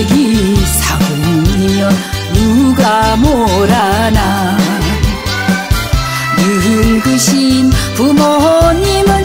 백이 사군이여 누가 몰아나. 늙으신 부모님은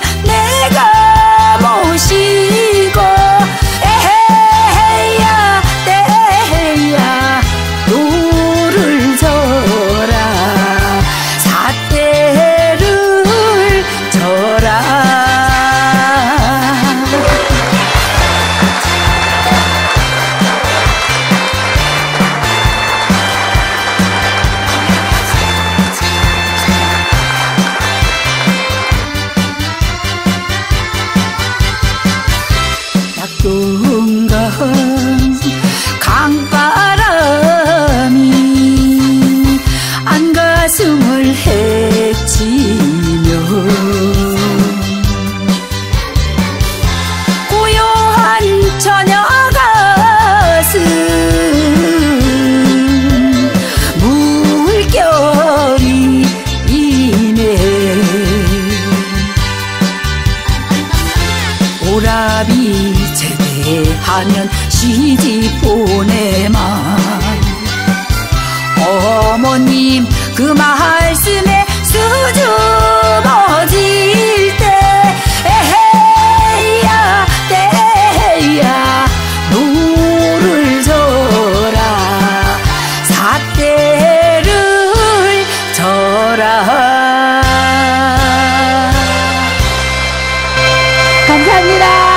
보람이 제대하면 시집 보내마 어머님 그만 감사합니다.